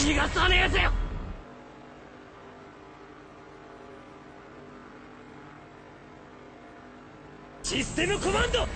逃がさねえぜシステムコマンド。